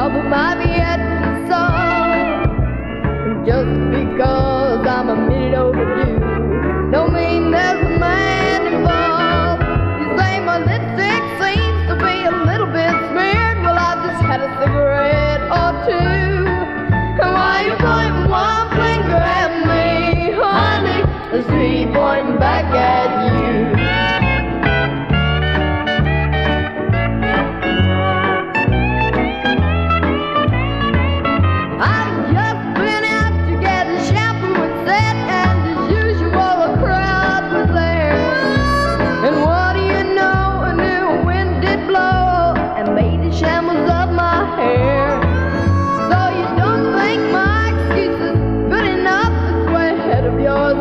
trouble might. Just because I'm a minute overdue, don't mean there's a man involved. To be a little bit smeared. Well, I just had a cigarette or two. And why you one finger at me, honey? Three pointing back at you.